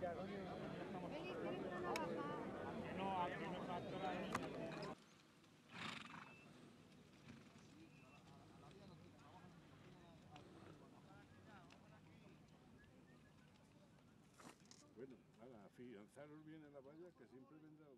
Bueno, para afianzaros bien en la valla que siempre vendrá